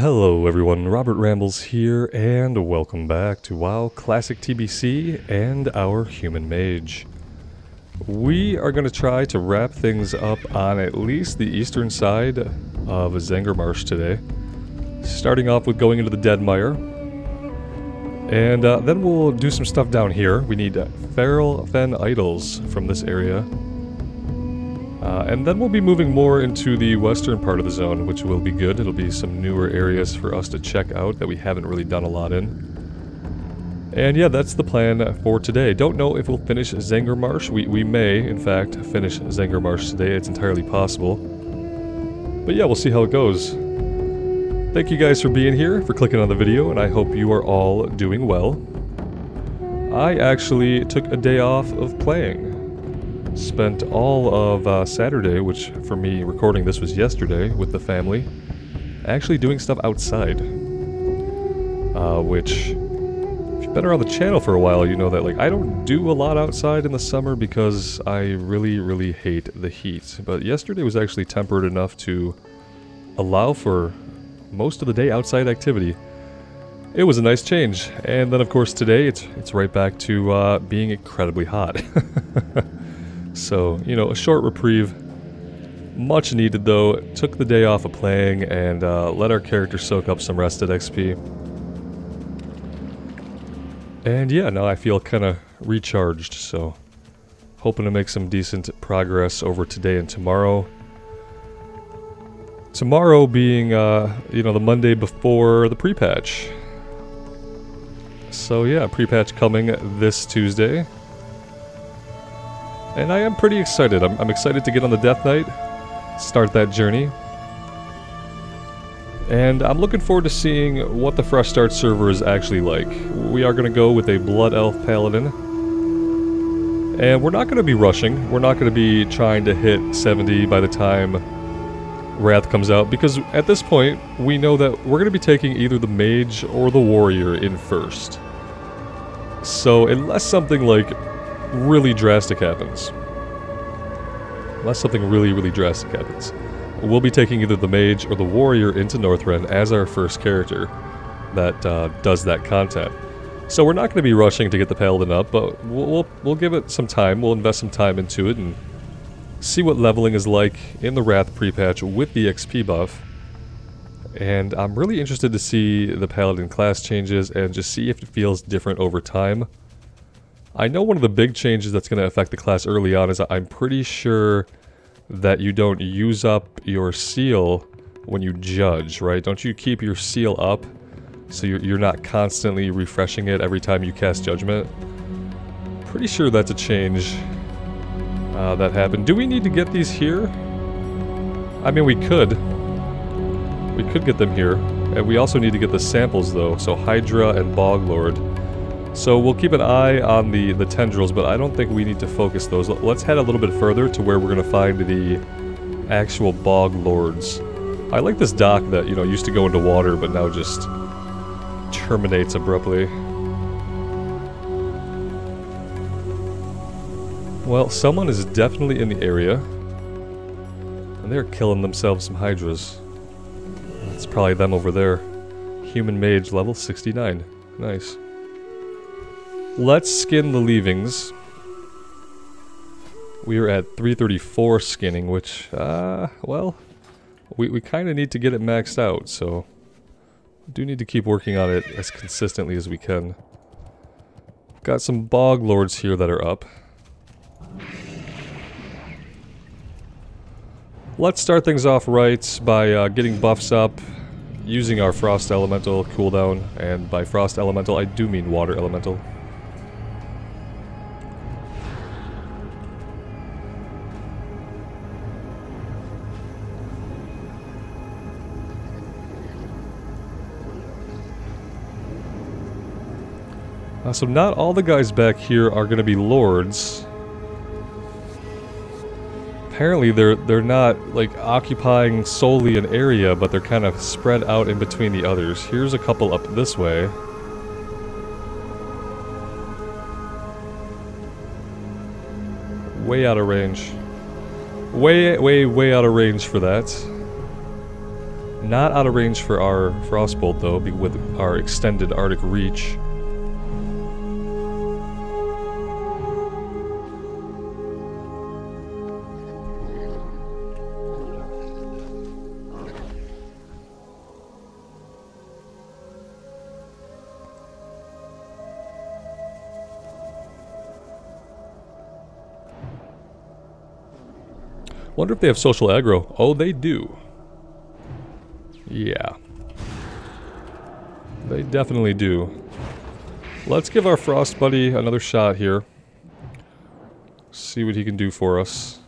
Hello everyone, Robert Rambles here, and welcome back to WoW Classic TBC and our Human Mage. We are going to try to wrap things up on at least the eastern side of Zangarmarsh today. Starting off with going into the Deadmire. And uh, then we'll do some stuff down here. We need Feral Fen Idols from this area. Uh, and then we'll be moving more into the western part of the zone, which will be good. It'll be some newer areas for us to check out that we haven't really done a lot in. And yeah, that's the plan for today. Don't know if we'll finish Zangarmarsh. We, we may, in fact, finish Zangarmarsh today. It's entirely possible. But yeah, we'll see how it goes. Thank you guys for being here, for clicking on the video, and I hope you are all doing well. I actually took a day off of playing. Spent all of uh, Saturday, which for me recording this was yesterday with the family, actually doing stuff outside. Uh, which, if you've been around the channel for a while, you know that like I don't do a lot outside in the summer because I really, really hate the heat. But yesterday was actually temperate enough to allow for most of the day outside activity. It was a nice change. And then of course today it's it's right back to uh, being incredibly hot. So, you know, a short reprieve. Much needed though. Took the day off of playing and uh, let our character soak up some rested XP. And yeah, now I feel kind of recharged, so hoping to make some decent progress over today and tomorrow. Tomorrow being, uh, you know, the Monday before the pre-patch. So yeah, pre-patch coming this Tuesday. And I am pretty excited. I'm, I'm excited to get on the Death Knight, start that journey. And I'm looking forward to seeing what the Fresh Start server is actually like. We are going to go with a Blood Elf Paladin. And we're not going to be rushing. We're not going to be trying to hit 70 by the time Wrath comes out. Because at this point, we know that we're going to be taking either the Mage or the Warrior in first. So unless something like really drastic happens. Unless something really, really drastic happens. We'll be taking either the mage or the warrior into Northrend as our first character that uh, does that content. So we're not going to be rushing to get the paladin up, but we'll, we'll, we'll give it some time. We'll invest some time into it and see what leveling is like in the Wrath pre-patch with the XP buff. And I'm really interested to see the paladin class changes and just see if it feels different over time. I know one of the big changes that's going to affect the class early on is I'm pretty sure that you don't use up your seal when you judge, right? Don't you keep your seal up so you're, you're not constantly refreshing it every time you cast judgment? Pretty sure that's a change uh, that happened. Do we need to get these here? I mean, we could. We could get them here. And we also need to get the samples, though. So Hydra and Boglord. So we'll keep an eye on the, the tendrils, but I don't think we need to focus those. Let's head a little bit further to where we're going to find the actual bog lords. I like this dock that, you know, used to go into water, but now just terminates abruptly. Well, someone is definitely in the area. And they're killing themselves some hydras. It's probably them over there. Human mage level 69. Nice. Let's skin the leavings. We are at 334 skinning, which, uh, well, we, we kind of need to get it maxed out, so do need to keep working on it as consistently as we can. Got some bog lords here that are up. Let's start things off right by uh, getting buffs up, using our frost elemental cooldown, and by frost elemental I do mean water elemental. Uh, so not all the guys back here are going to be lords. Apparently they're they're not like occupying solely an area, but they're kind of spread out in between the others. Here's a couple up this way. Way out of range. Way, way, way out of range for that. Not out of range for our Frostbolt though, with our extended Arctic reach. Wonder if they have social aggro. Oh, they do. Yeah. They definitely do. Let's give our Frost Buddy another shot here. See what he can do for us.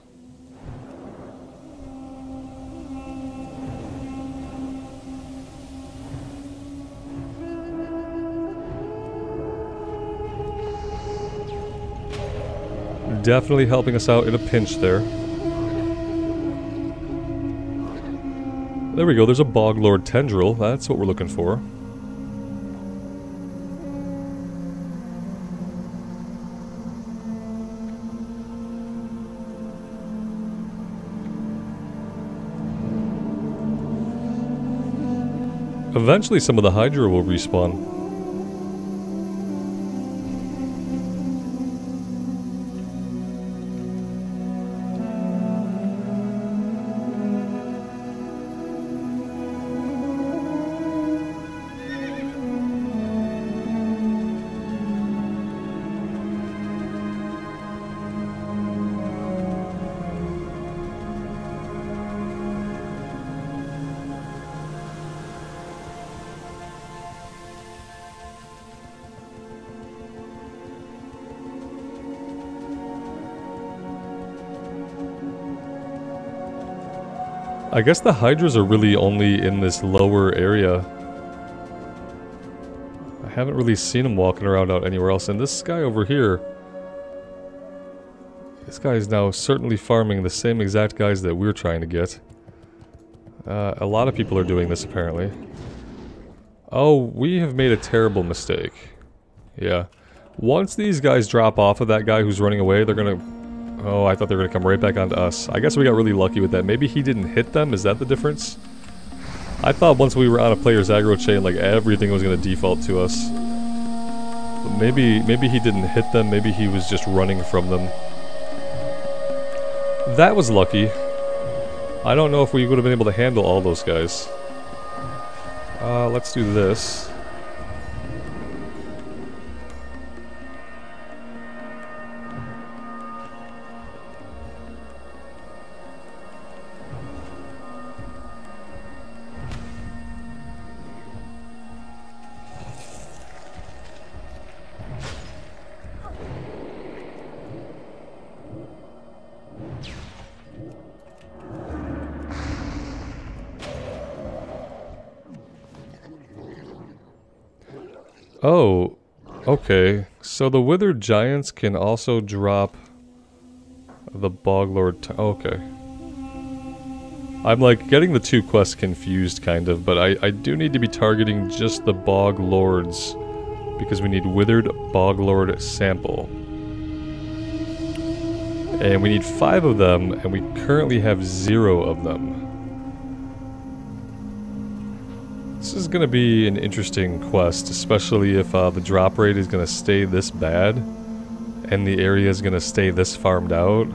Definitely helping us out in a pinch there. There we go, there's a Bog Lord Tendril. That's what we're looking for. Eventually some of the Hydra will respawn. I guess the Hydras are really only in this lower area. I haven't really seen them walking around out anywhere else. And this guy over here... This guy is now certainly farming the same exact guys that we're trying to get. Uh, a lot of people are doing this apparently. Oh, we have made a terrible mistake. Yeah. Once these guys drop off of that guy who's running away, they're gonna Oh, I thought they were going to come right back onto us. I guess we got really lucky with that. Maybe he didn't hit them? Is that the difference? I thought once we were on a player's aggro chain, like everything was going to default to us. But maybe, maybe he didn't hit them. Maybe he was just running from them. That was lucky. I don't know if we would have been able to handle all those guys. Uh, let's do this. Oh, okay. So the Withered Giants can also drop the Boglord... okay. I'm like getting the two quests confused kind of, but I, I do need to be targeting just the Bog Lords because we need Withered Boglord Sample. And we need five of them, and we currently have zero of them. Going to be an interesting quest, especially if uh, the drop rate is going to stay this bad and the area is going to stay this farmed out.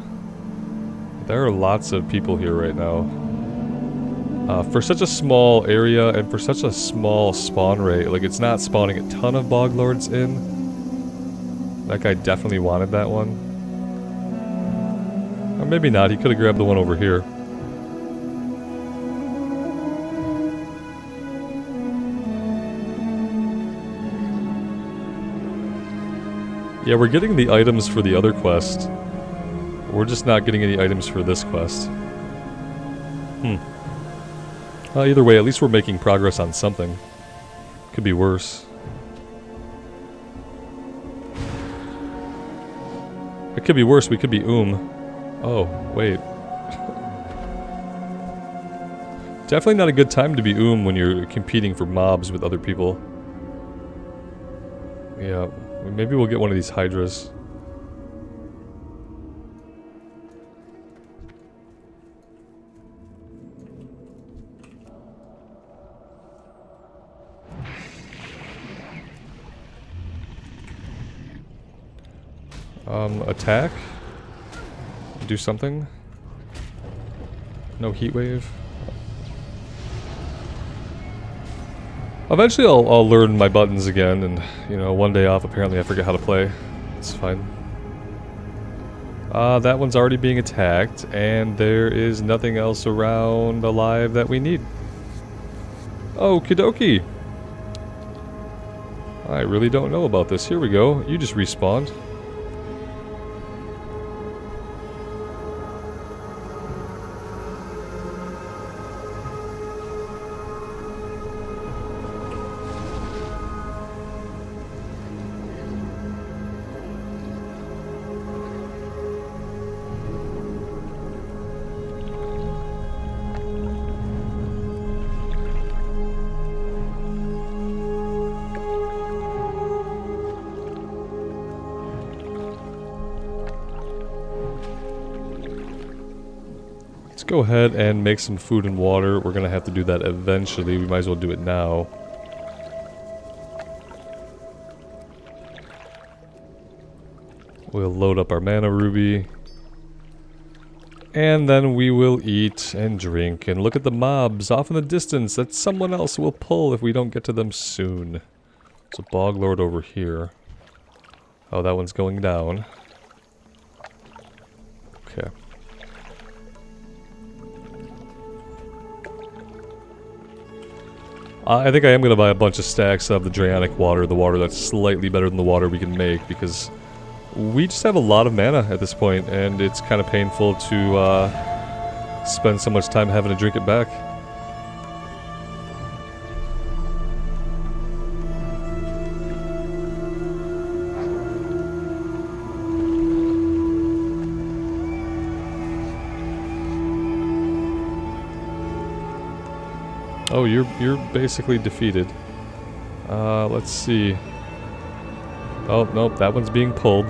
There are lots of people here right now. Uh, for such a small area and for such a small spawn rate, like it's not spawning a ton of Boglords in. That guy definitely wanted that one. Or maybe not, he could have grabbed the one over here. Yeah, we're getting the items for the other quest. We're just not getting any items for this quest. Hmm. Uh, either way, at least we're making progress on something. Could be worse. It could be worse, we could be Oom. Oh, wait. Definitely not a good time to be Oom when you're competing for mobs with other people. Yeah, Maybe we'll get one of these hydras. Um, attack? Do something? No heat wave? Eventually I'll, I'll learn my buttons again and, you know, one day off apparently I forget how to play. It's fine. Uh, that one's already being attacked and there is nothing else around alive that we need. Oh, Kidoki! I really don't know about this. Here we go. You just respawned. Go ahead and make some food and water. We're going to have to do that eventually. We might as well do it now. We'll load up our mana ruby. And then we will eat and drink and look at the mobs off in the distance that someone else will pull if we don't get to them soon. There's a bog lord over here. Oh, that one's going down. Okay. I think I am going to buy a bunch of stacks of the Draenic water, the water that's slightly better than the water we can make, because we just have a lot of mana at this point, and it's kind of painful to uh, spend so much time having to drink it back. Oh, you're you're basically defeated. Uh, let's see. Oh, nope, that one's being pulled.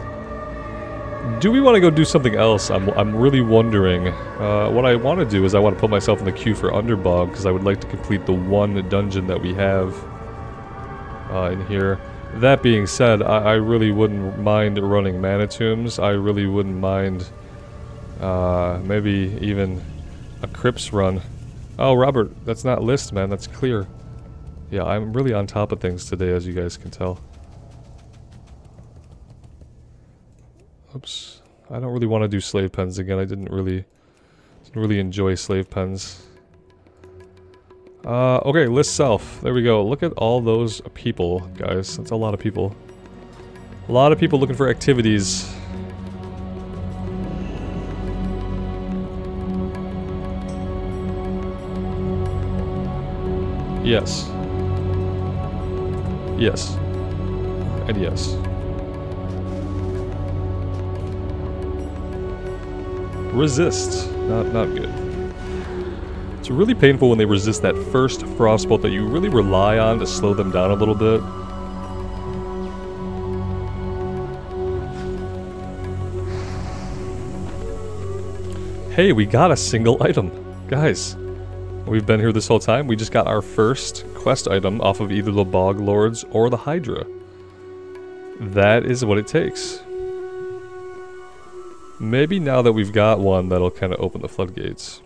Do we want to go do something else? I'm, I'm really wondering. Uh, what I want to do is I want to put myself in the queue for Underbog, because I would like to complete the one dungeon that we have uh, in here. That being said, I, I, really wouldn't mind running Mana-Tombs. I really wouldn't mind uh, maybe even a Crypts run. Oh, Robert, that's not list, man. That's clear. Yeah, I'm really on top of things today, as you guys can tell. Oops. I don't really want to do slave pens again. I didn't really, didn't really enjoy slave pens. Uh, okay, list self. There we go. Look at all those people, guys. That's a lot of people. A lot of people looking for activities. Yes. Yes. And yes. Resist. Not, not good. It's really painful when they resist that first frostbolt that you really rely on to slow them down a little bit. Hey, we got a single item. Guys, We've been here this whole time. We just got our first quest item off of either the Bog Lords or the Hydra. That is what it takes. Maybe now that we've got one, that'll kind of open the floodgates.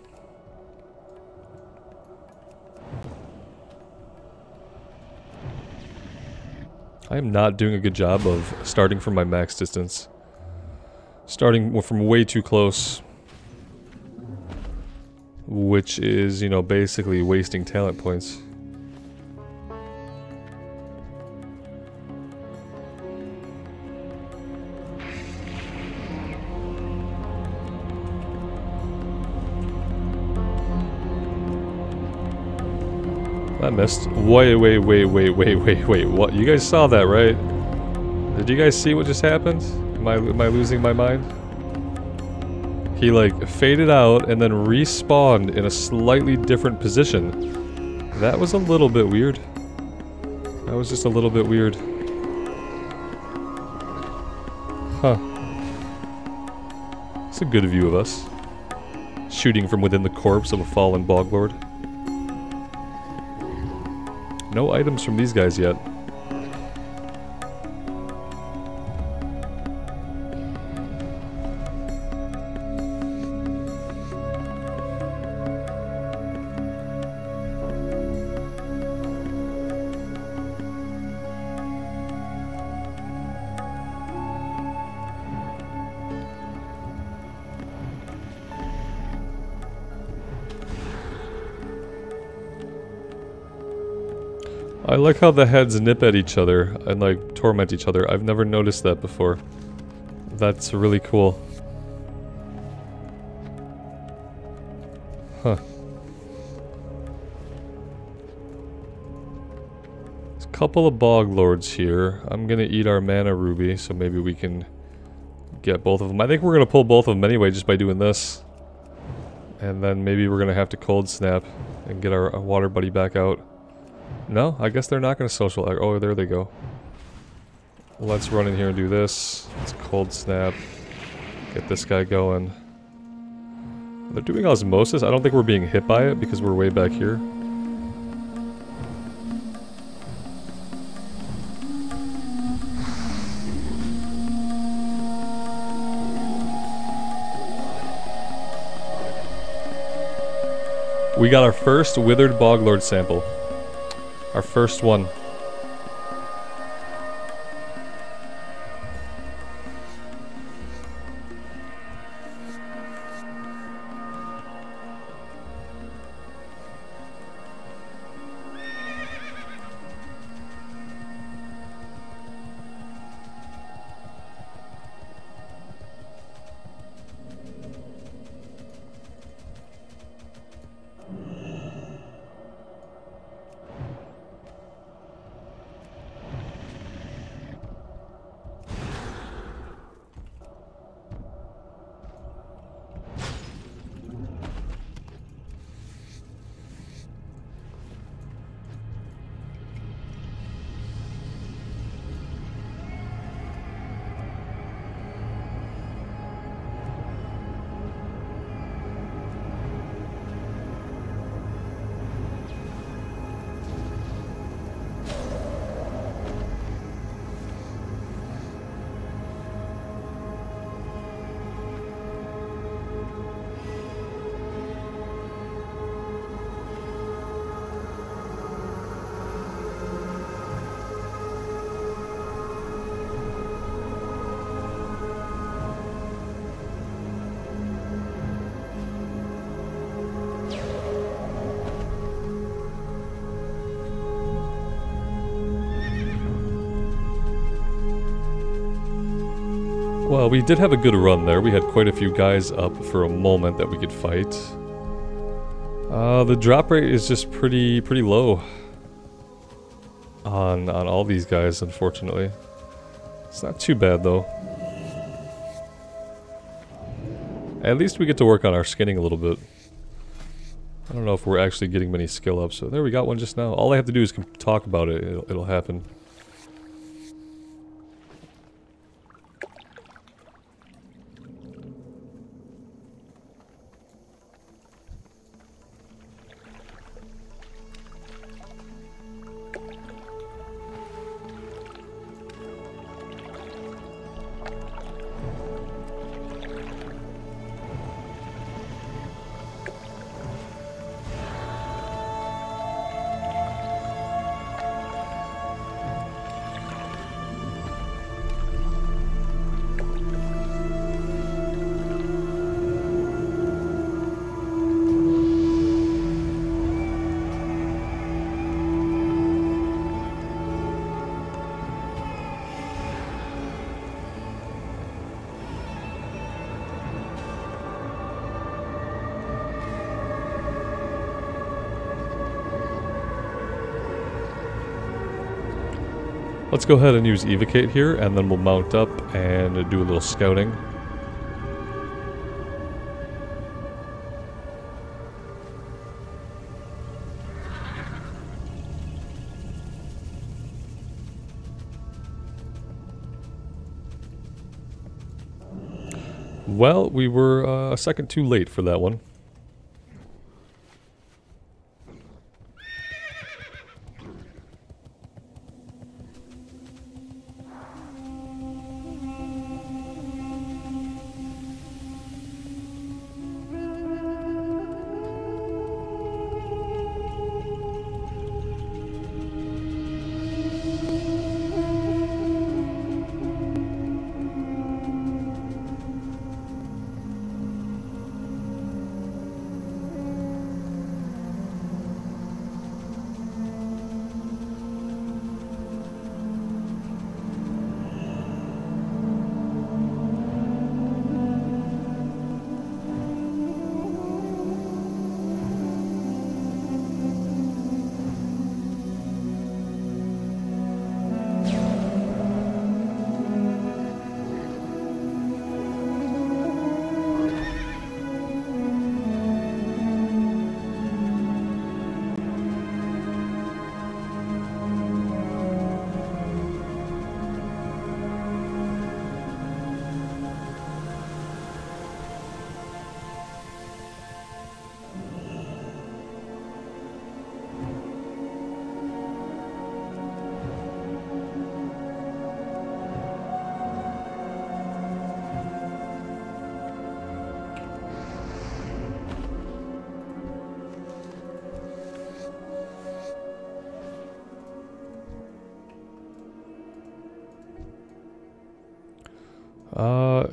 I am not doing a good job of starting from my max distance. Starting from way too close which is, you know, basically wasting talent points. I missed. Wait, wait, wait, wait, wait, wait, wait. What? You guys saw that, right? Did you guys see what just happened? Am I, am I losing my mind? He like faded out and then respawned in a slightly different position. That was a little bit weird. That was just a little bit weird. Huh. It's a good view of us. Shooting from within the corpse of a fallen boglord. No items from these guys yet. Like how the heads nip at each other and like torment each other. I've never noticed that before. That's really cool. Huh. There's a couple of bog lords here. I'm gonna eat our mana ruby, so maybe we can get both of them. I think we're gonna pull both of them anyway just by doing this. And then maybe we're gonna have to cold snap and get our, our water buddy back out. No, I guess they're not gonna social. Oh, there they go. Let's run in here and do this. Let's cold snap. Get this guy going. They're doing osmosis. I don't think we're being hit by it because we're way back here. We got our first Withered Boglord sample. Our first one. We did have a good run there. We had quite a few guys up for a moment that we could fight. Uh, the drop rate is just pretty pretty low on on all these guys, unfortunately. It's not too bad though. At least we get to work on our skinning a little bit. I don't know if we're actually getting many skill ups. So there we got one just now. All I have to do is talk about it. It'll, it'll happen. Let's go ahead and use Evocate here, and then we'll mount up and do a little scouting. Well, we were uh, a second too late for that one.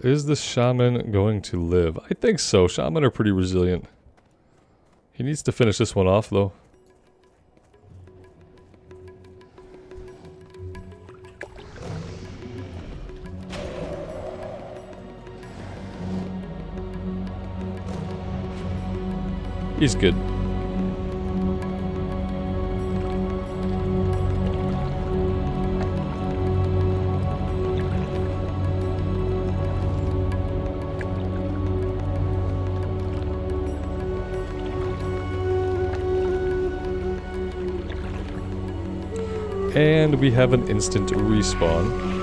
Is the shaman going to live? I think so. Shaman are pretty resilient. He needs to finish this one off, though. He's good. And we have an instant respawn.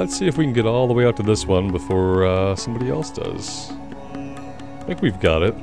Let's see if we can get all the way out to this one before uh, somebody else does. I think we've got it.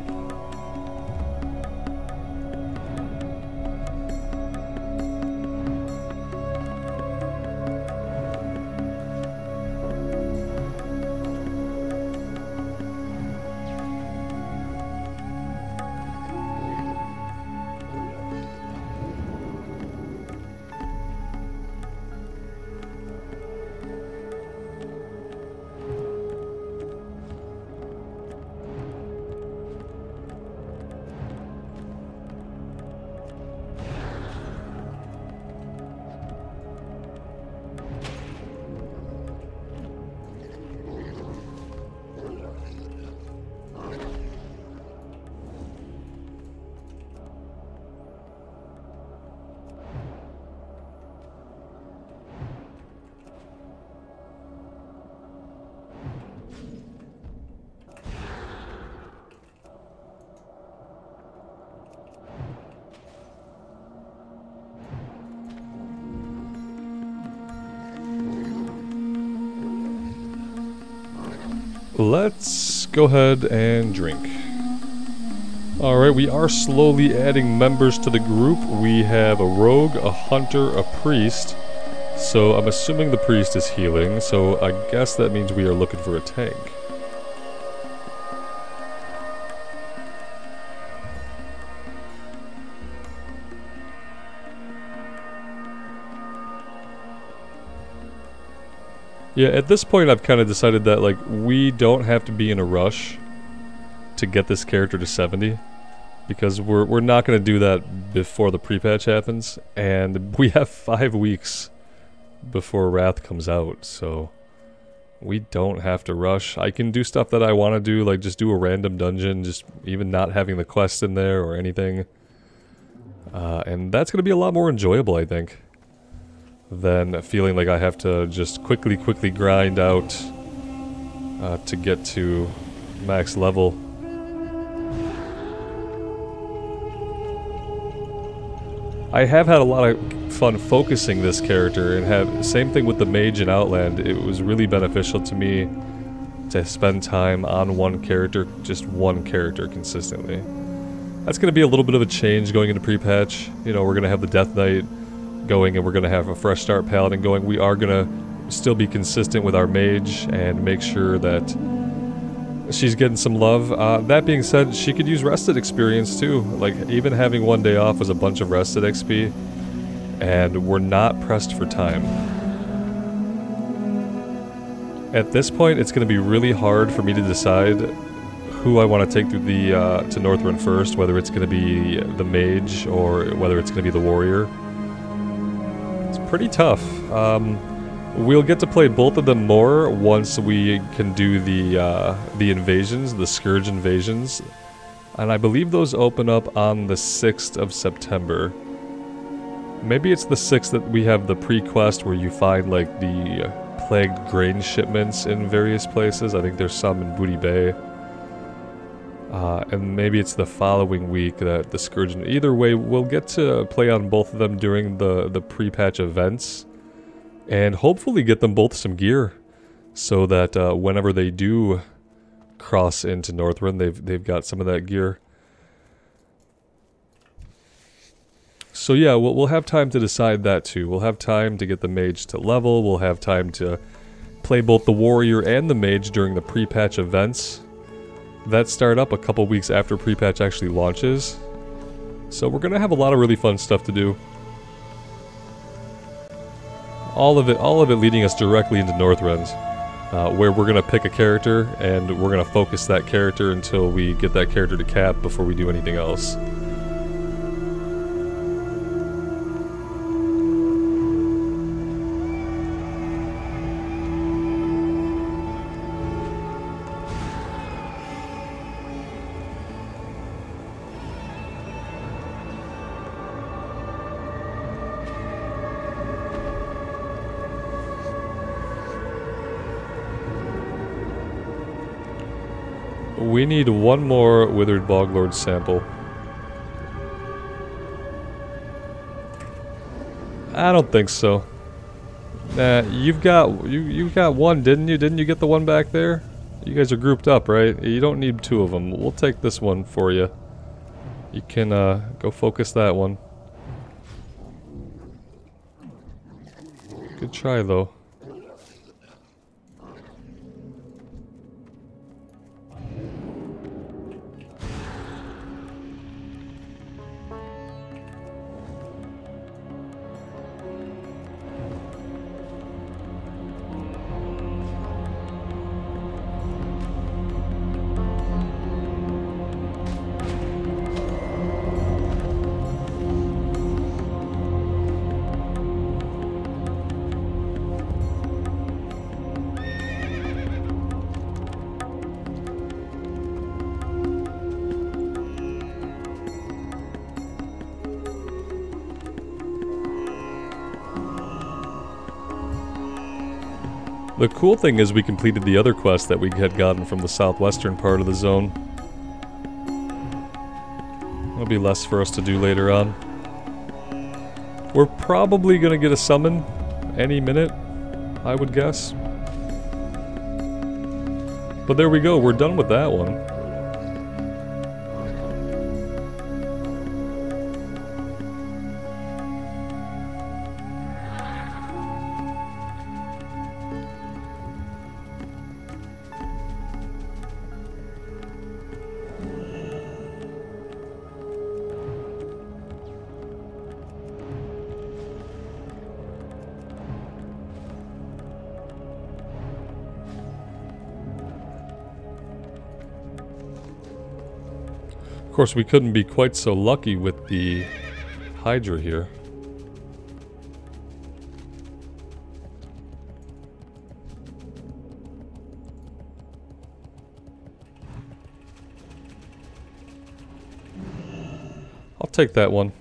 Let's go ahead and drink. Alright, we are slowly adding members to the group. We have a rogue, a hunter, a priest. So I'm assuming the priest is healing, so I guess that means we are looking for a tank. Yeah, at this point I've kind of decided that like we don't have to be in a rush to get this character to 70 because we're we're not going to do that before the pre-patch happens and we have 5 weeks before Wrath comes out. So we don't have to rush. I can do stuff that I want to do like just do a random dungeon, just even not having the quest in there or anything. Uh, and that's going to be a lot more enjoyable, I think than feeling like I have to just quickly, quickly grind out uh, to get to max level. I have had a lot of fun focusing this character and have same thing with the mage in Outland. It was really beneficial to me to spend time on one character, just one character consistently. That's going to be a little bit of a change going into pre-patch. You know, we're going to have the Death Knight going and we're going to have a fresh start paladin going. We are going to still be consistent with our mage and make sure that she's getting some love. Uh, that being said, she could use rested experience too. Like even having one day off was a bunch of rested XP, and we're not pressed for time. At this point, it's going to be really hard for me to decide who I want to take through the uh, to Northrend first, whether it's going to be the mage or whether it's going to be the warrior. Pretty tough. Um, we'll get to play both of them more once we can do the uh, the invasions, the scourge invasions, and I believe those open up on the 6th of September. Maybe it's the 6th that we have the pre-quest where you find like the plagued grain shipments in various places. I think there's some in Booty Bay. Uh, and maybe it's the following week that the Scourge... Either way, we'll get to play on both of them during the, the pre-patch events. And hopefully get them both some gear. So that uh, whenever they do cross into Northrend, they've, they've got some of that gear. So yeah, we'll, we'll have time to decide that too. We'll have time to get the mage to level. We'll have time to play both the warrior and the mage during the pre-patch events. That start up a couple weeks after pre-patch actually launches. So we're gonna have a lot of really fun stuff to do. All of it, all of it leading us directly into Northrend, uh, where we're gonna pick a character and we're gonna focus that character until we get that character to cap before we do anything else. We need one more Withered Boglord sample. I don't think so. You've got you you got one, didn't you? Didn't you get the one back there? You guys are grouped up, right? You don't need two of them. We'll take this one for you. You can uh, go focus that one. Good try, though. The cool thing is we completed the other quest that we had gotten from the southwestern part of the zone. There'll be less for us to do later on. We're probably gonna get a summon any minute, I would guess. But there we go, we're done with that one. Course, we couldn't be quite so lucky with the Hydra here. I'll take that one.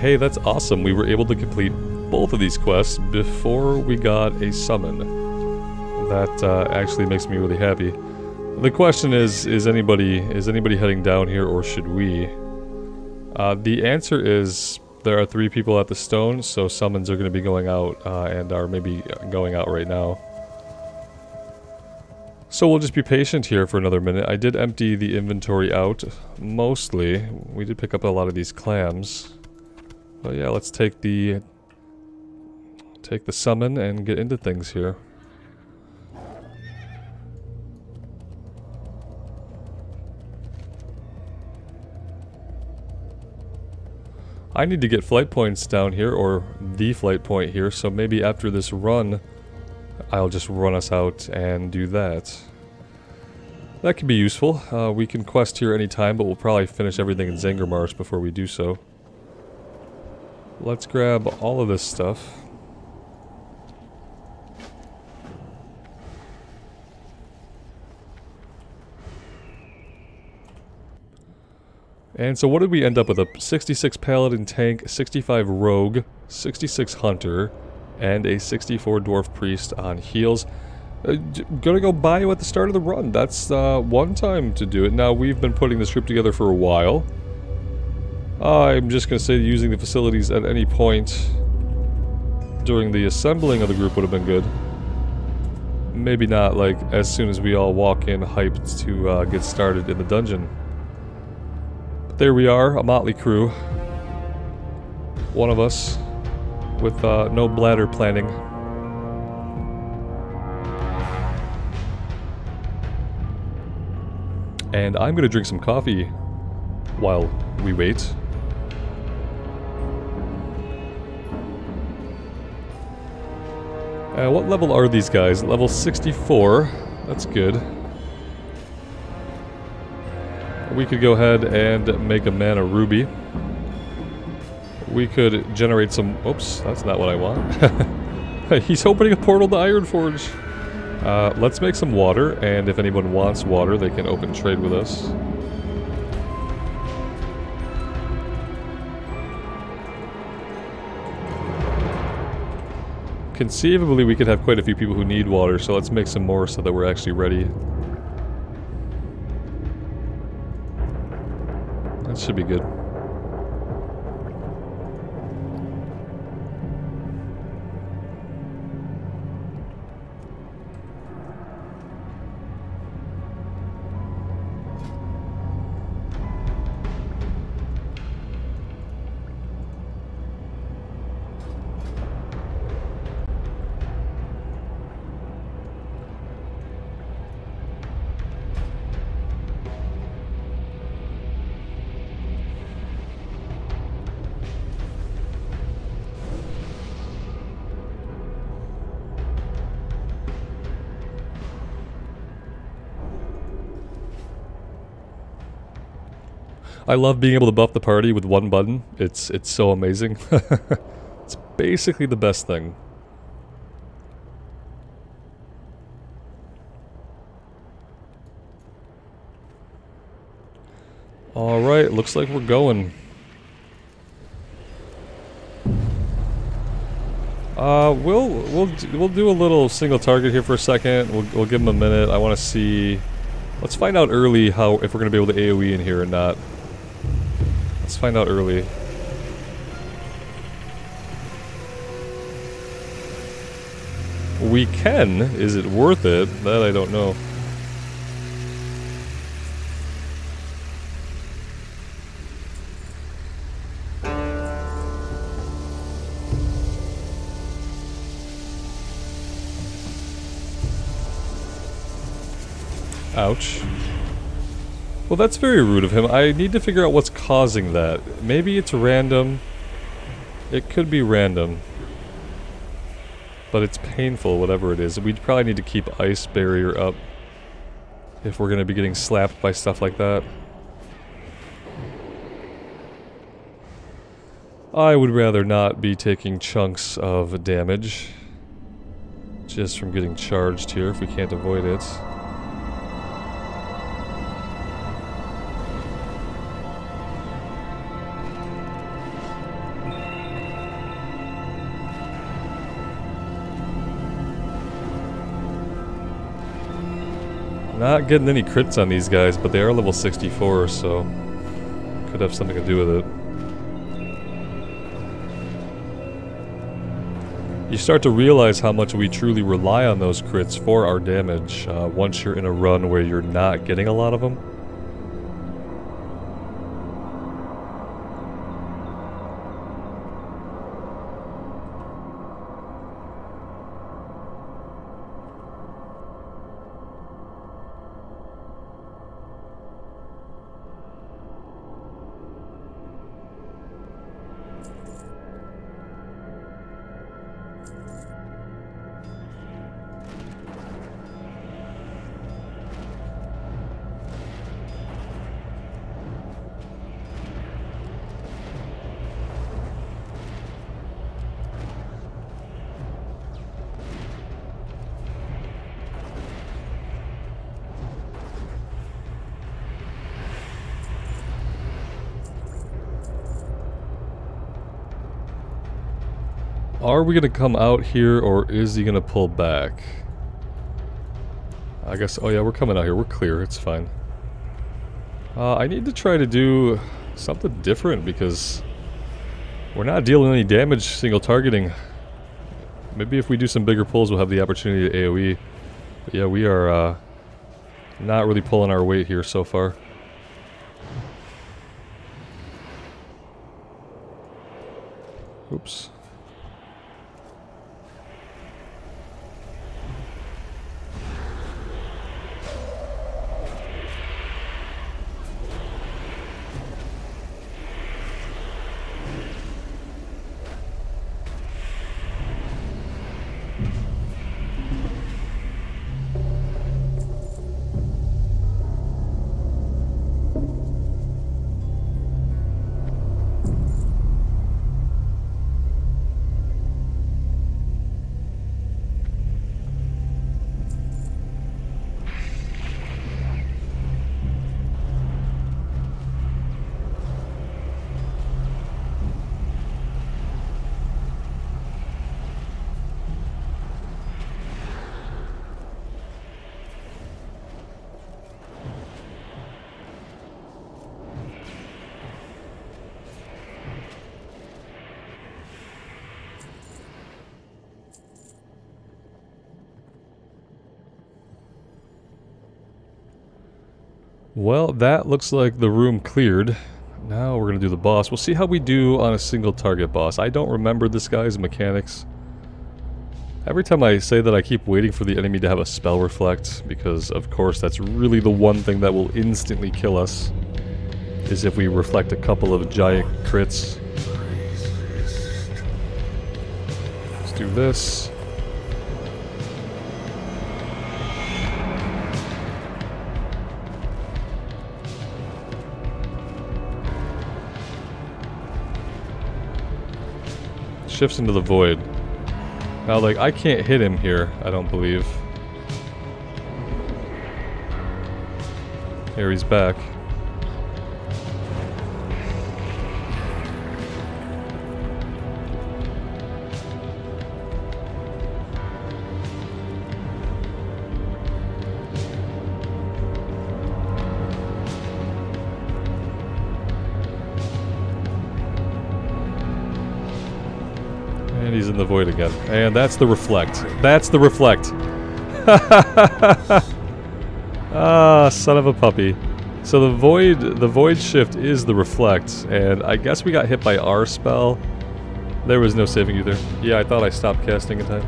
Hey, that's awesome. We were able to complete both of these quests before we got a summon. That uh, actually makes me really happy. The question is, is anybody is anybody heading down here or should we? Uh, the answer is there are three people at the stone, so summons are going to be going out uh, and are maybe going out right now. So we'll just be patient here for another minute. I did empty the inventory out, mostly. We did pick up a lot of these clams. But yeah, let's take the take the summon and get into things here. I need to get flight points down here, or the flight point here, so maybe after this run, I'll just run us out and do that. That could be useful. Uh, we can quest here anytime, but we'll probably finish everything in Zangarmarsh before we do so. Let's grab all of this stuff. And so what did we end up with? A 66 Paladin tank, 65 Rogue, 66 Hunter, and a 64 Dwarf Priest on heals. Uh, gonna go buy you at the start of the run. That's uh, one time to do it. Now, we've been putting this group together for a while. I'm just gonna say using the facilities at any point during the assembling of the group would have been good. Maybe not, like, as soon as we all walk in hyped to uh, get started in the dungeon. But there we are, a motley crew. One of us with uh, no bladder planning. And I'm gonna drink some coffee while we wait. Uh, what level are these guys? Level 64. That's good. We could go ahead and make a mana ruby. We could generate some... Oops, that's not what I want. He's opening a portal to Ironforge. Uh, let's make some water, and if anyone wants water, they can open trade with us. Conceivably, we could have quite a few people who need water, so let's make some more so that we're actually ready. That should be good. I love being able to buff the party with one button. It's it's so amazing. it's basically the best thing. Alright, looks like we're going. Uh, we'll we'll we'll do a little single target here for a second. We'll we'll give them a minute. I want to see. Let's find out early how if we're gonna be able to AOE in here or not. Let's find out early. We can. Is it worth it? That I don't know. Ouch. Well, that's very rude of him. I need to figure out what's causing that. Maybe it's random. It could be random. But it's painful, whatever it is. We'd probably need to keep ice barrier up if we're going to be getting slapped by stuff like that. I would rather not be taking chunks of damage just from getting charged here if we can't avoid it. Not getting any crits on these guys, but they are level 64, so could have something to do with it. You start to realize how much we truly rely on those crits for our damage uh, once you're in a run where you're not getting a lot of them. Are we going to come out here or is he going to pull back? I guess, oh yeah, we're coming out here. We're clear. It's fine. Uh, I need to try to do something different because we're not dealing any damage single targeting. Maybe if we do some bigger pulls, we'll have the opportunity to AoE. But yeah, we are uh, not really pulling our weight here so far. That looks like the room cleared. Now we're going to do the boss. We'll see how we do on a single target boss. I don't remember this guy's mechanics. Every time I say that I keep waiting for the enemy to have a spell reflect, because of course that's really the one thing that will instantly kill us, is if we reflect a couple of giant crits. Let's do this. Shifts into the void. Now, like, I can't hit him here, I don't believe. Here, he's back. And that's the reflect. That's the reflect. ah, son of a puppy. So the void, the void shift is the reflect, and I guess we got hit by our spell. There was no saving either. Yeah, I thought I stopped casting in time.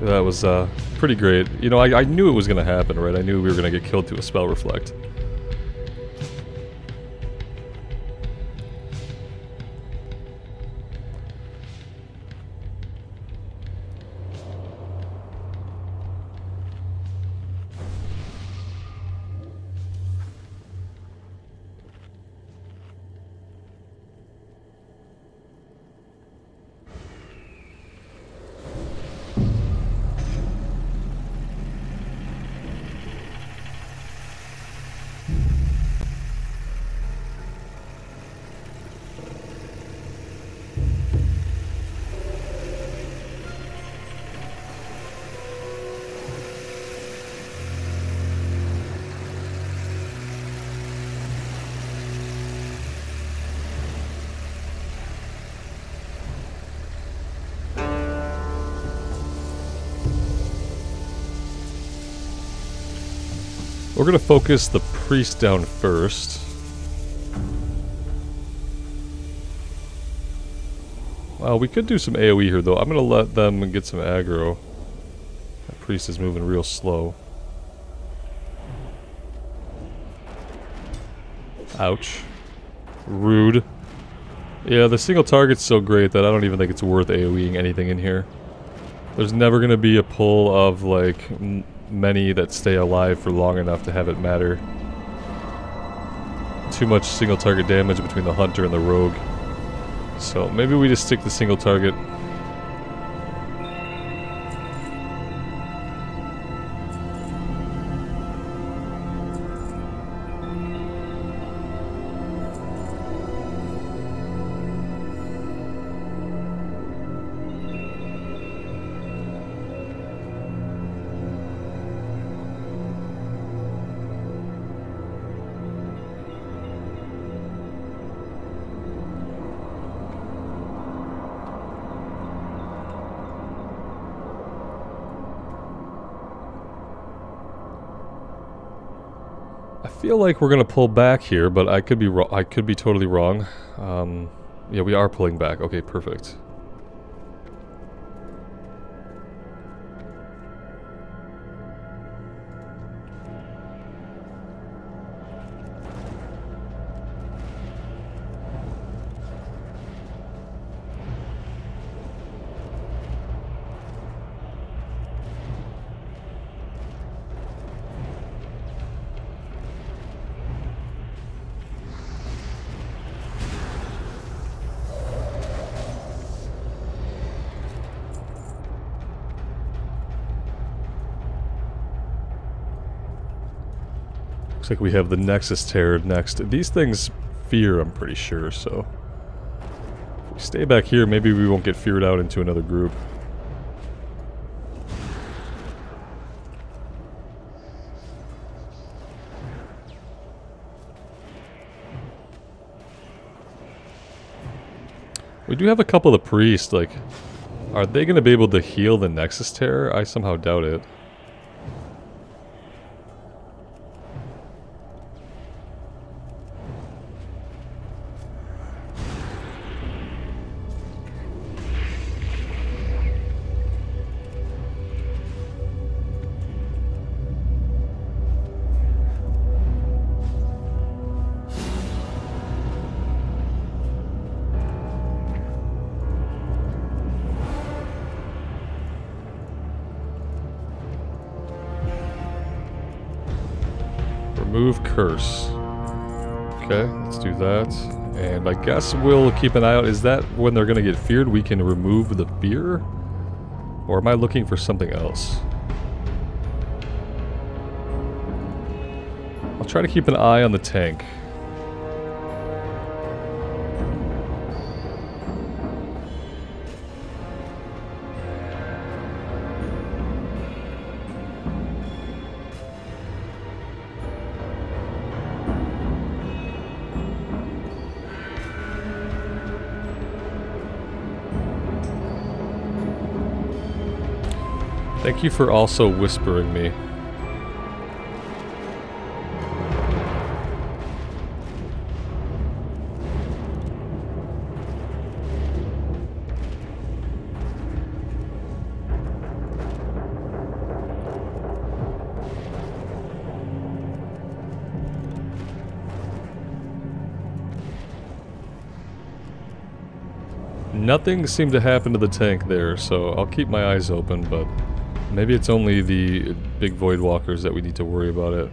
That was uh, pretty great. You know, I, I knew it was going to happen, right? I knew we were going to get killed to a spell reflect. We're going to focus the priest down first. Well, we could do some AoE here, though. I'm going to let them get some aggro. That priest is moving real slow. Ouch. Rude. Yeah, the single target's so great that I don't even think it's worth AoEing anything in here. There's never going to be a pull of, like, many that stay alive for long enough to have it matter. Too much single target damage between the hunter and the rogue. So maybe we just stick the single target feel like we're gonna pull back here, but I could be wrong. I could be totally wrong. Um, yeah, we are pulling back. Okay, perfect. Like we have the Nexus Terror next. These things fear, I'm pretty sure, so... If we stay back here, maybe we won't get feared out into another group. We do have a couple of priests, like... Are they going to be able to heal the Nexus Terror? I somehow doubt it. That. And I guess we'll keep an eye out. Is that when they're going to get feared, we can remove the fear? Or am I looking for something else? I'll try to keep an eye on the tank. Thank you for also whispering me. Nothing seemed to happen to the tank there, so I'll keep my eyes open, but Maybe it's only the big void walkers that we need to worry about it.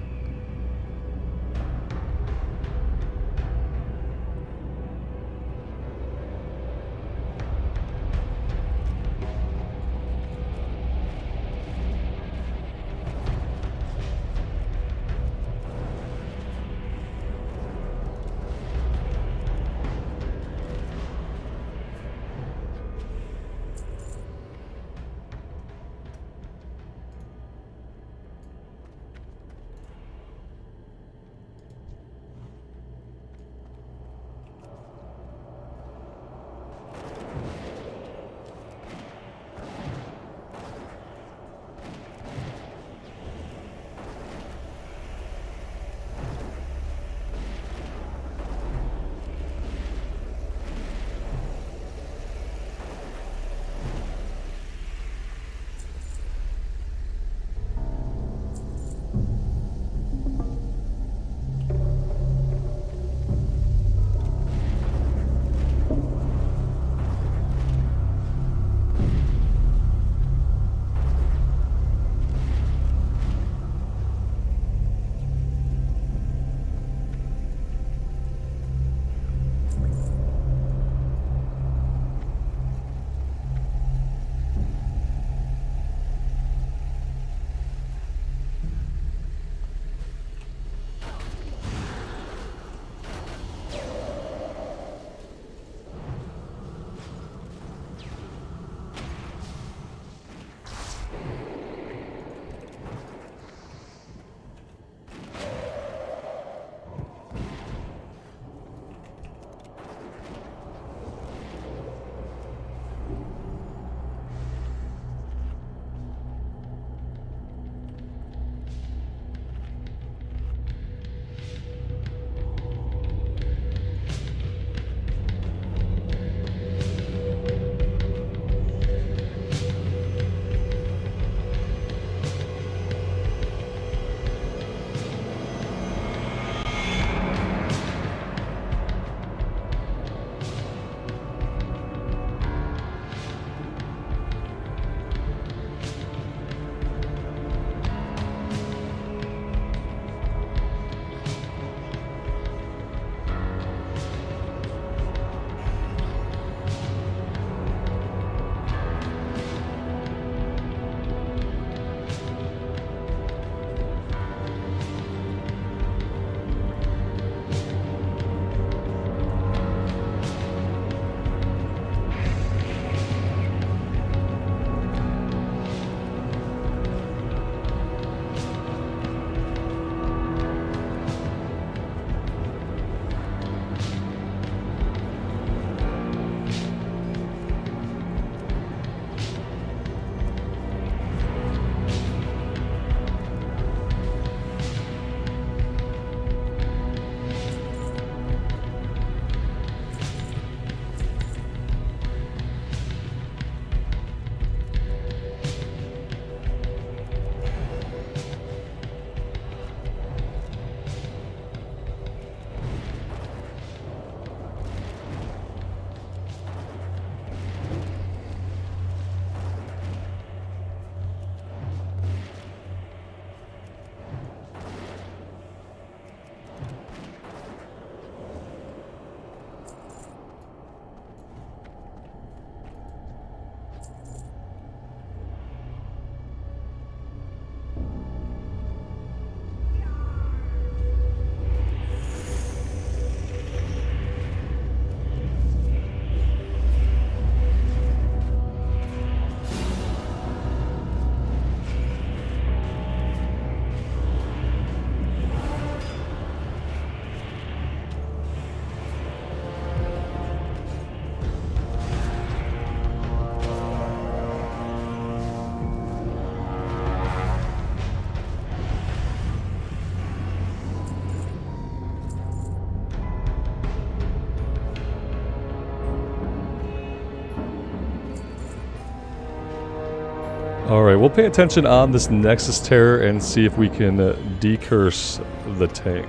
Alright, we'll pay attention on this Nexus Terror and see if we can uh, decurse the tank.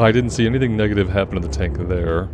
I didn't see anything negative happen to the tank there.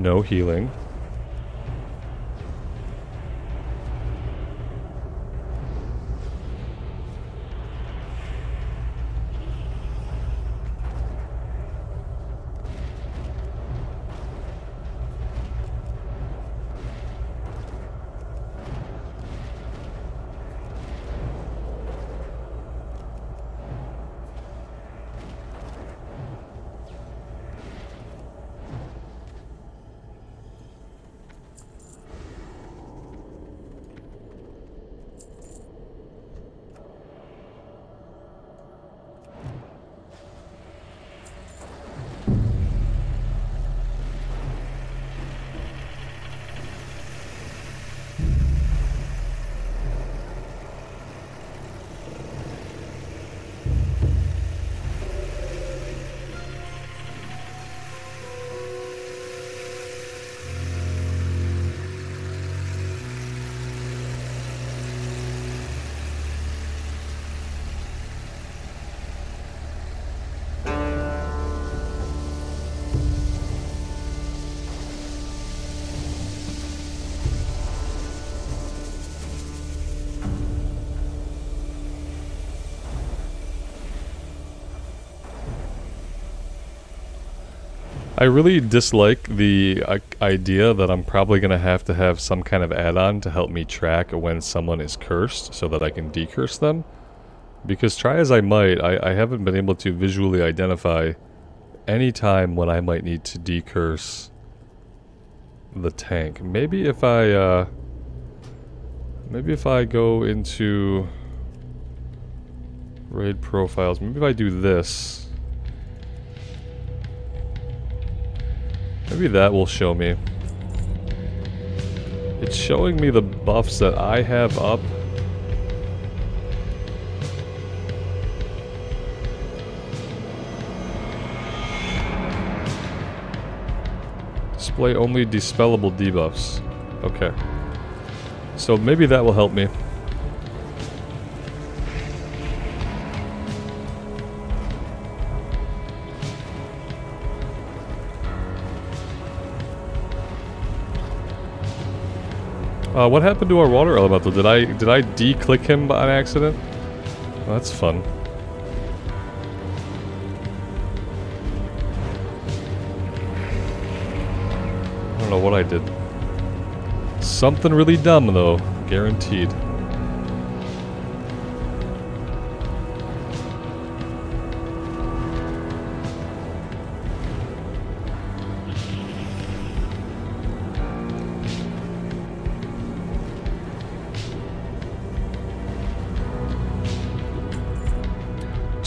No healing. I really dislike the uh, idea that I'm probably going to have to have some kind of add-on to help me track when someone is cursed so that I can decurse them. Because try as I might, I, I haven't been able to visually identify any time when I might need to decurse the tank. Maybe if I, uh, maybe if I go into raid profiles, maybe if I do this, Maybe that will show me. it's showing me the buffs that I have up. Display only dispellable debuffs. Okay. So maybe that will help me. Uh, what happened to our water elemental? Did I did I de-click him by accident? Well, that's fun. I don't know what I did. Something really dumb though, guaranteed.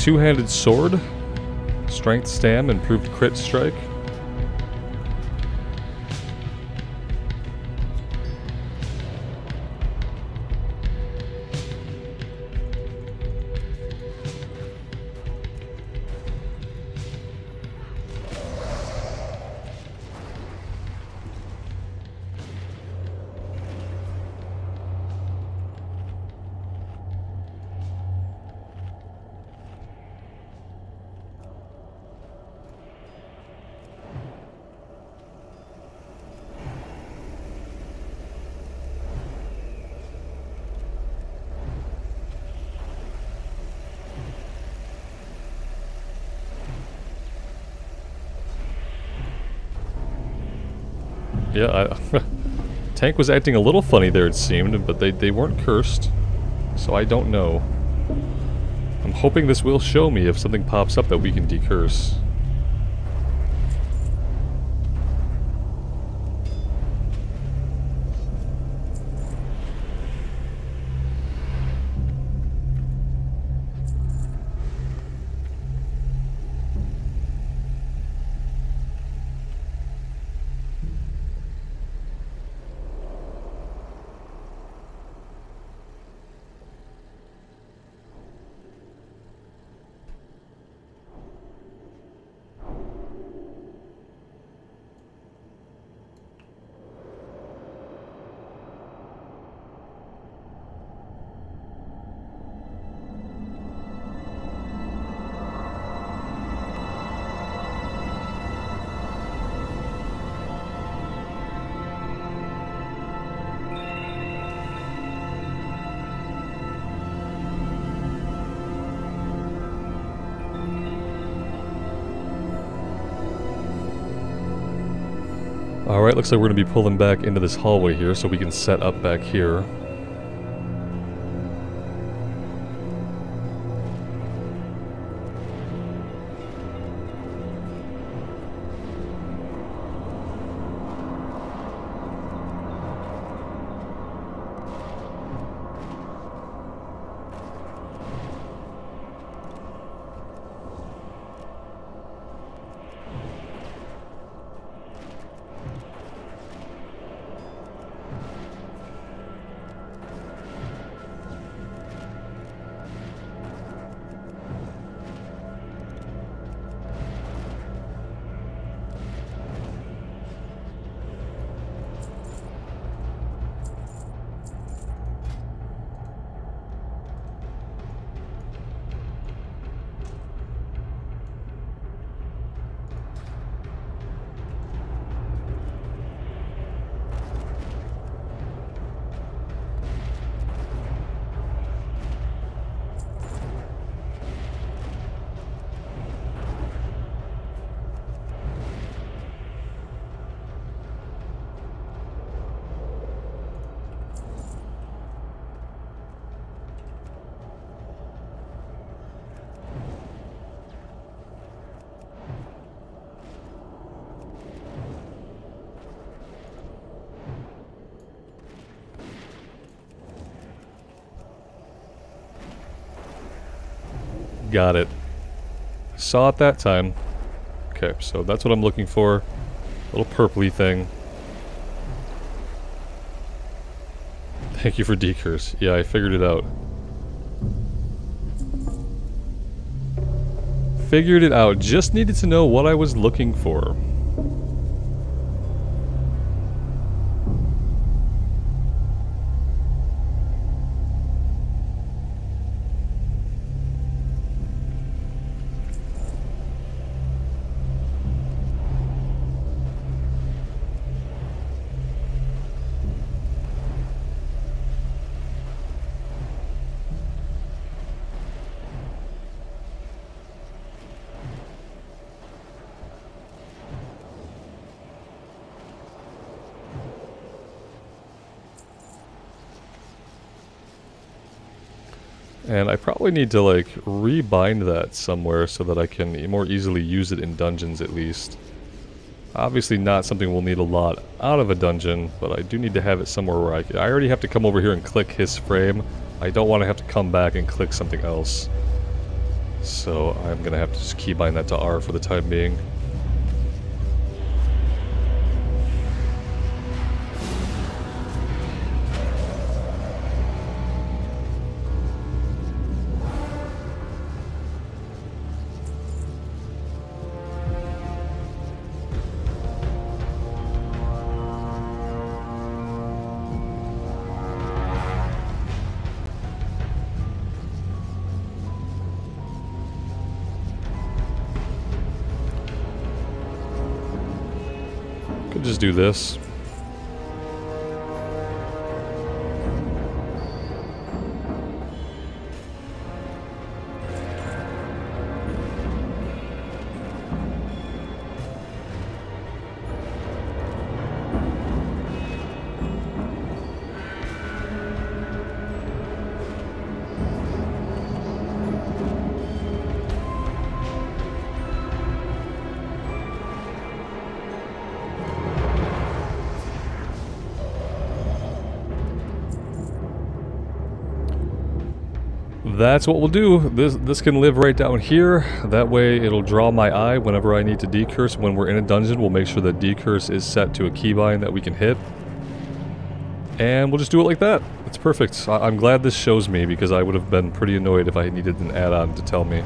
Two-handed sword. Strength stam, improved crit strike. Tank was acting a little funny there it seemed, but they, they weren't cursed. So I don't know. I'm hoping this will show me if something pops up that we can decurse. Alright, looks like we're going to be pulling back into this hallway here so we can set up back here. Got it. Saw it that time. Okay, so that's what I'm looking for. Little purpley thing. Thank you for decurse. Yeah, I figured it out. Figured it out. Just needed to know what I was looking for. And I probably need to like rebind that somewhere so that I can more easily use it in dungeons at least. Obviously not something we'll need a lot out of a dungeon, but I do need to have it somewhere where I can. I already have to come over here and click his frame. I don't want to have to come back and click something else. So I'm going to have to just keybind that to R for the time being. Do this. That's what we'll do. This this can live right down here. That way it'll draw my eye whenever I need to decurse. When we're in a dungeon, we'll make sure that decurse is set to a keybind that we can hit. And we'll just do it like that. It's perfect. I I'm glad this shows me because I would have been pretty annoyed if I needed an add-on to tell me.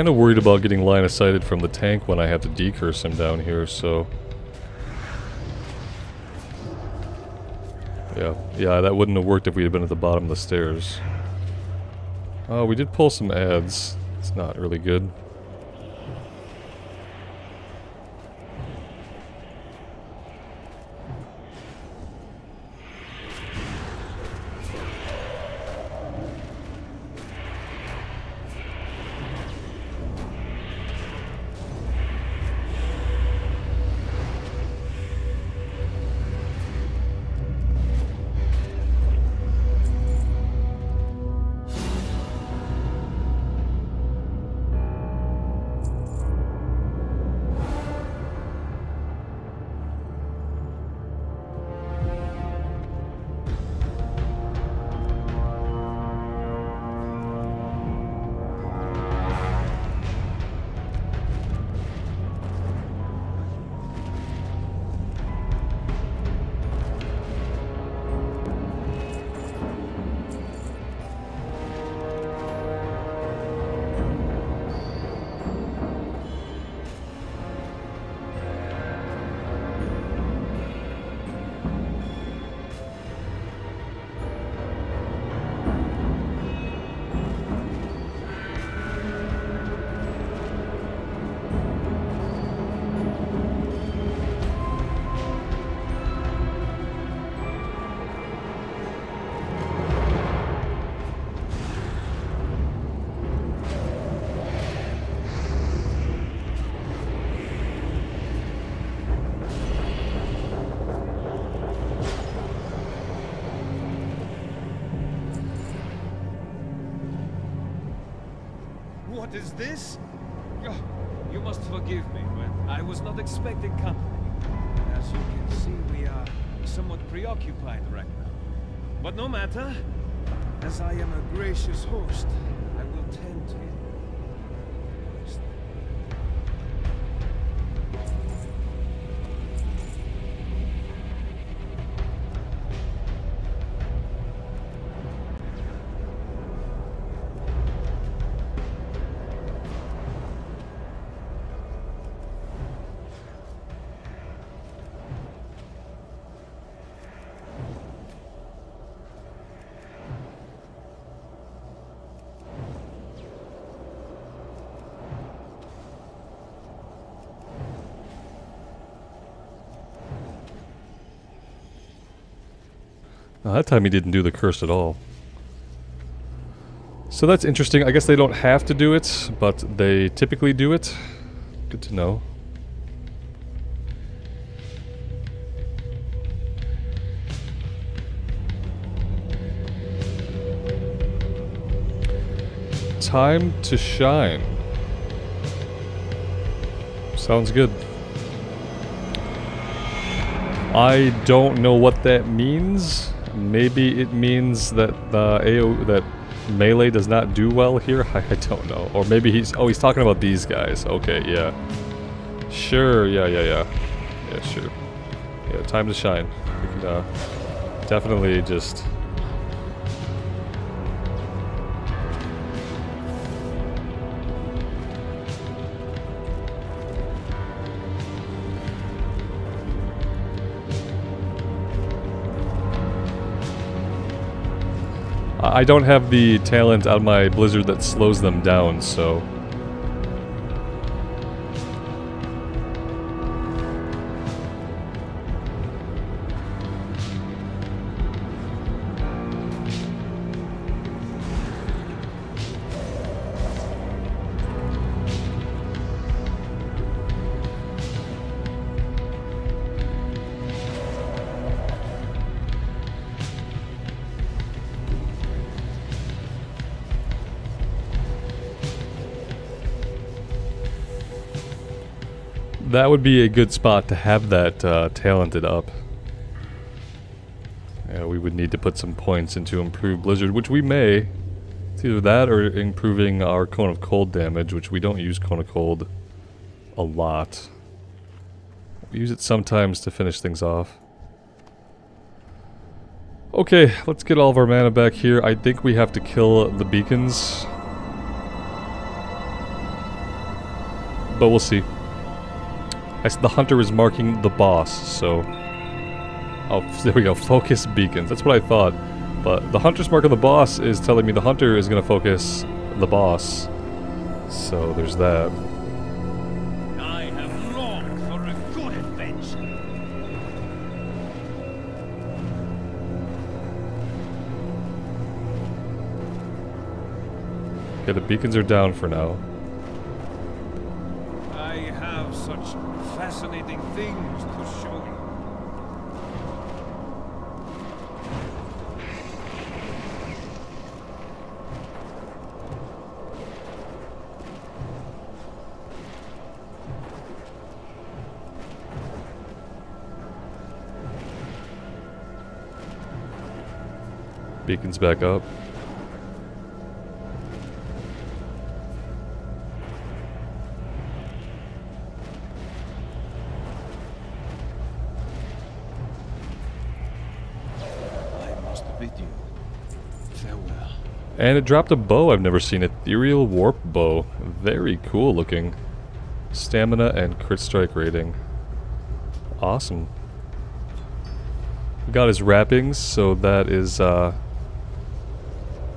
Kind of worried about getting line of sighted from the tank when I have to decurse him down here, so... Yeah, yeah, that wouldn't have worked if we had been at the bottom of the stairs. Oh, we did pull some adds. It's not really good. That time he didn't do the curse at all. So that's interesting. I guess they don't have to do it, but they typically do it. Good to know. Time to shine. Sounds good. I don't know what that means. Maybe it means that the AO that melee does not do well here. I, I don't know. Or maybe he's oh he's talking about these guys. Okay, yeah. Sure, yeah, yeah, yeah. Yeah, sure. Yeah, time to shine. We can uh, definitely just I don't have the talent on my blizzard that slows them down, so... would be a good spot to have that uh, talented up. Yeah, we would need to put some points into improved Blizzard, which we may. It's either that or improving our Cone of Cold damage, which we don't use Cone of Cold a lot. We use it sometimes to finish things off. Okay, let's get all of our mana back here. I think we have to kill the beacons. but we'll see. The hunter is marking the boss, so... Oh, there we go, focus beacons. That's what I thought. But the hunter's marking the boss is telling me the hunter is going to focus the boss. So there's that. I have longed for a good adventure. Okay, the beacons are down for now. I have such fascinating things to show you. Beacons back up. And it dropped a bow I've never seen. Ethereal Warp Bow. Very cool looking. Stamina and crit strike rating. Awesome. We got his wrappings, so that is uh,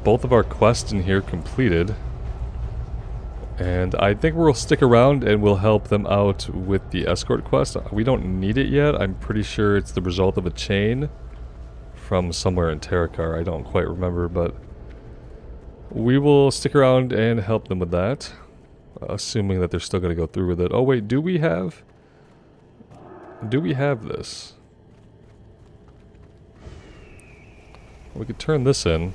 both of our quests in here completed. And I think we'll stick around and we'll help them out with the escort quest. We don't need it yet. I'm pretty sure it's the result of a chain from somewhere in Terokkar. I don't quite remember, but we will stick around and help them with that. Assuming that they're still going to go through with it. Oh wait, do we have... Do we have this? We could turn this in.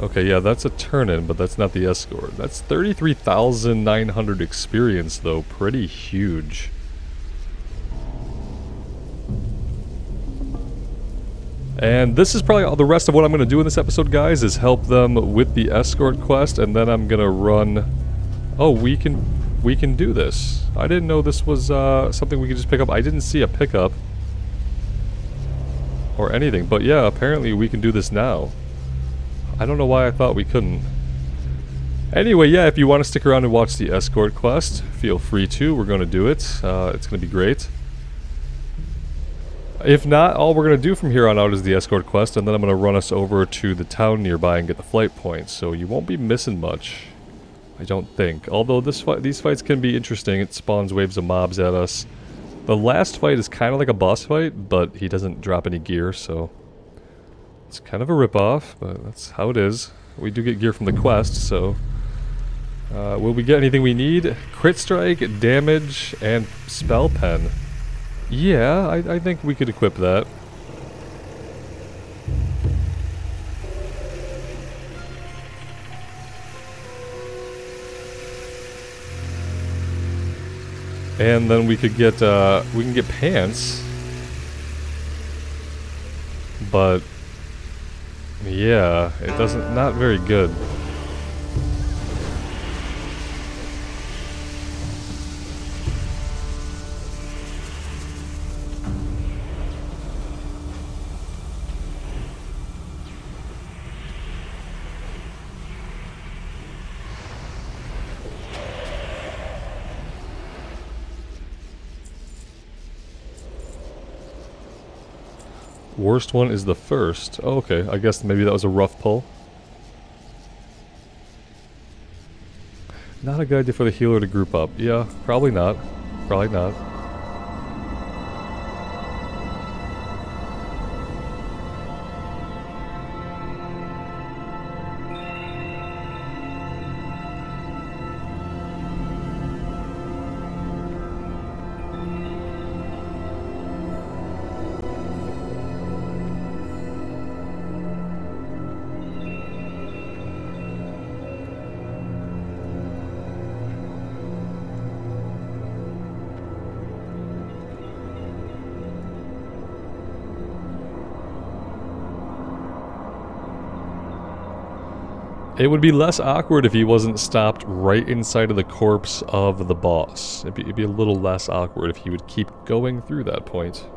Okay, yeah, that's a turn-in, but that's not the escort. That's 33,900 experience, though. Pretty huge. And this is probably all the rest of what I'm going to do in this episode, guys, is help them with the escort quest, and then I'm going to run... Oh, we can we can do this. I didn't know this was uh, something we could just pick up. I didn't see a pickup or anything, but yeah, apparently we can do this now. I don't know why I thought we couldn't. Anyway, yeah, if you want to stick around and watch the escort quest, feel free to. We're going to do it. Uh, it's going to be great. If not, all we're going to do from here on out is the escort quest, and then I'm going to run us over to the town nearby and get the flight points, so you won't be missing much. I don't think. Although this these fights can be interesting. It spawns waves of mobs at us. The last fight is kind of like a boss fight, but he doesn't drop any gear, so... It's kind of a ripoff, but that's how it is. We do get gear from the quest, so... Uh, will we get anything we need? Crit strike, damage, and spell pen. Yeah, I, I think we could equip that. And then we could get, uh, we can get pants. But, yeah, it doesn't, not very good. Worst one is the first. Oh, okay. I guess maybe that was a rough pull. Not a good idea for the healer to group up. Yeah, probably not. Probably not. It would be less awkward if he wasn't stopped right inside of the corpse of the boss. It'd be, it'd be a little less awkward if he would keep going through that point.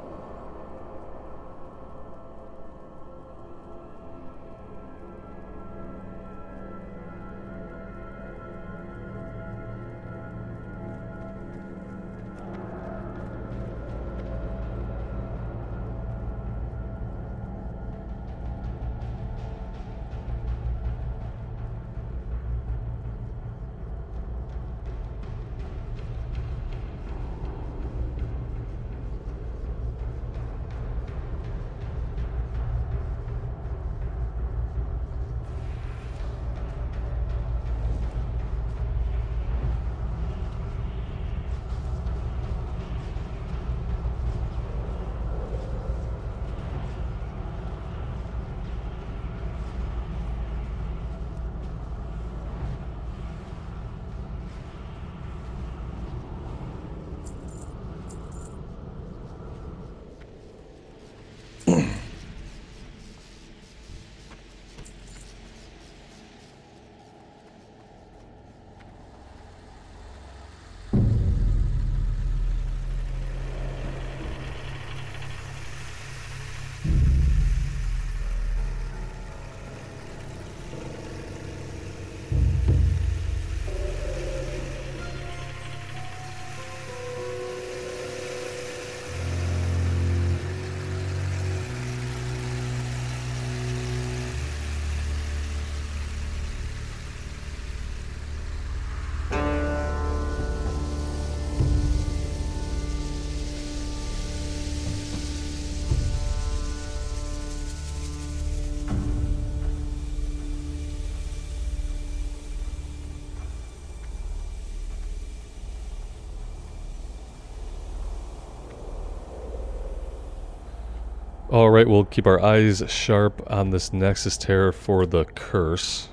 Alright, we'll keep our eyes sharp on this Nexus Terror for the curse.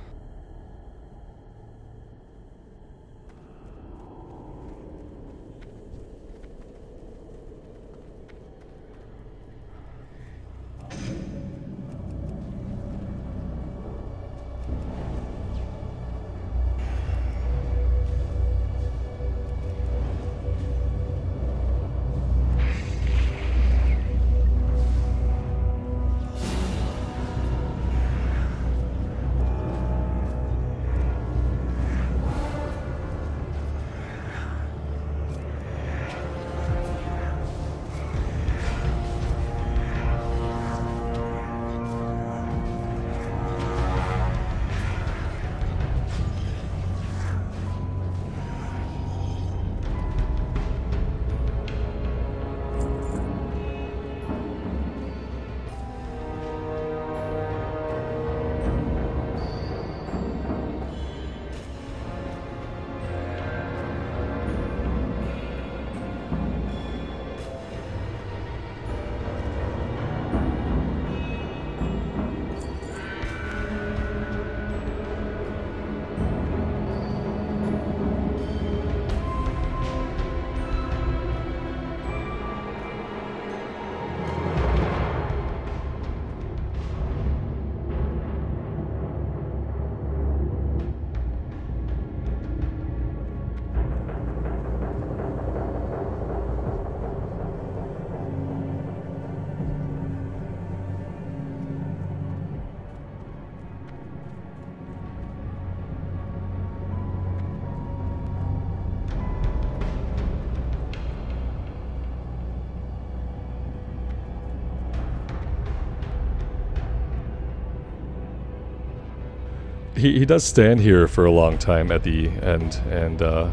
He, he does stand here for a long time at the end, and uh,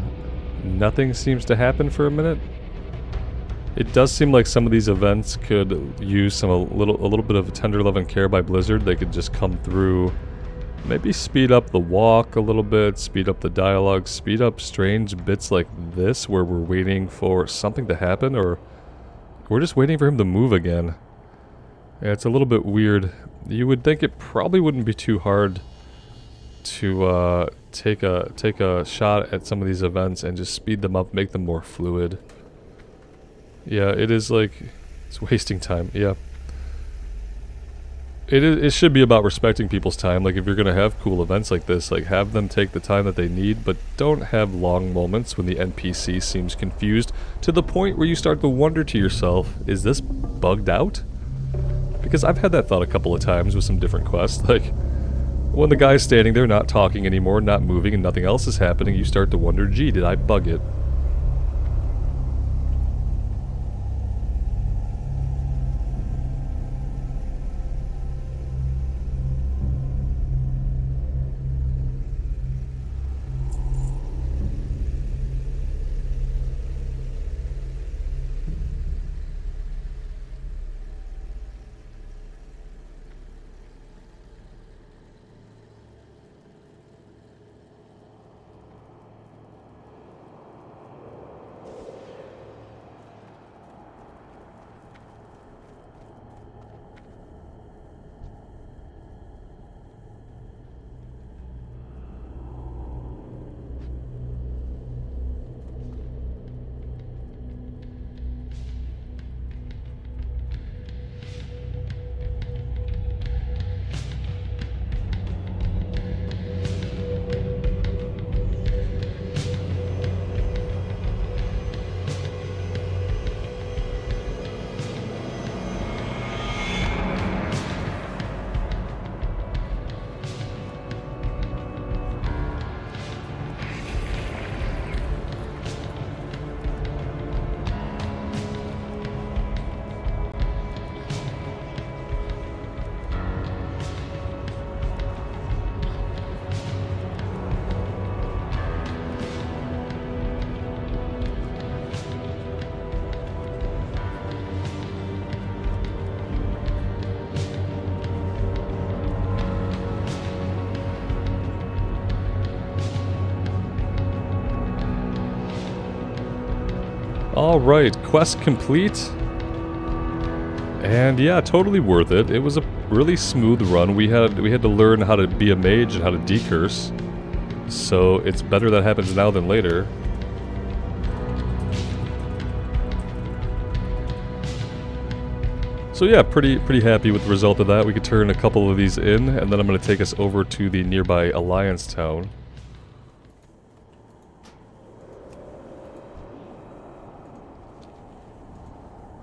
nothing seems to happen for a minute. It does seem like some of these events could use some a little a little bit of tender love and care by Blizzard. They could just come through, maybe speed up the walk a little bit, speed up the dialogue, speed up strange bits like this where we're waiting for something to happen, or we're just waiting for him to move again. Yeah, it's a little bit weird. You would think it probably wouldn't be too hard to uh, take a take a shot at some of these events and just speed them up, make them more fluid. Yeah, it is like it's wasting time. Yeah. It, is, it should be about respecting people's time. Like, if you're going to have cool events like this, like, have them take the time that they need, but don't have long moments when the NPC seems confused to the point where you start to wonder to yourself, is this bugged out? Because I've had that thought a couple of times with some different quests. Like, when the guy's standing there not talking anymore, not moving, and nothing else is happening, you start to wonder, gee, did I bug it? Alright, quest complete. And yeah, totally worth it. It was a really smooth run. We had we had to learn how to be a mage and how to decurse. So it's better that happens now than later. So yeah, pretty pretty happy with the result of that. We could turn a couple of these in, and then I'm going to take us over to the nearby Alliance town.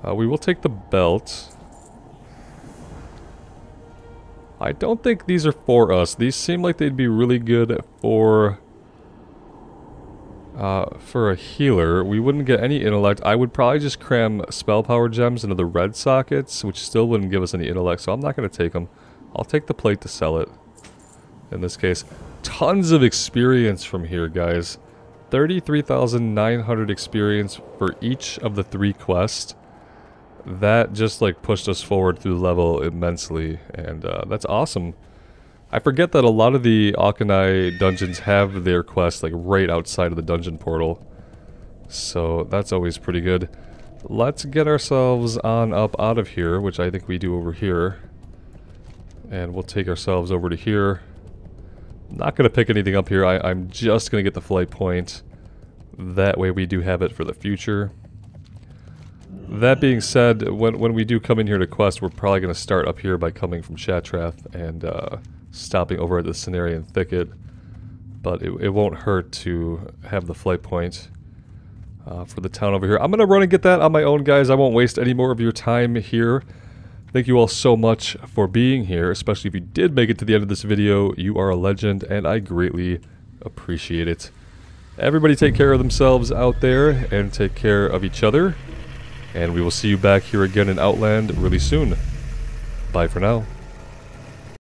Uh, we will take the belt. I don't think these are for us. These seem like they'd be really good for... Uh, for a healer. We wouldn't get any intellect. I would probably just cram spell power gems into the red sockets, which still wouldn't give us any intellect, so I'm not going to take them. I'll take the plate to sell it. In this case. Tons of experience from here, guys. 33,900 experience for each of the three quests that just like pushed us forward through the level immensely and uh, that's awesome. I forget that a lot of the Auchenai dungeons have their quests like right outside of the dungeon portal. So that's always pretty good. Let's get ourselves on up out of here, which I think we do over here. And we'll take ourselves over to here. Not going to pick anything up here. I, I'm just going to get the flight point. That way we do have it for the future. That being said, when, when we do come in here to quest, we're probably going to start up here by coming from Shattrath and uh, stopping over at the Cenarian Thicket. But it, it won't hurt to have the flight point uh, for the town over here. I'm going to run and get that on my own, guys. I won't waste any more of your time here. Thank you all so much for being here, especially if you did make it to the end of this video. You are a legend, and I greatly appreciate it. Everybody take care of themselves out there, and take care of each other. And we will see you back here again in Outland really soon. Bye for now.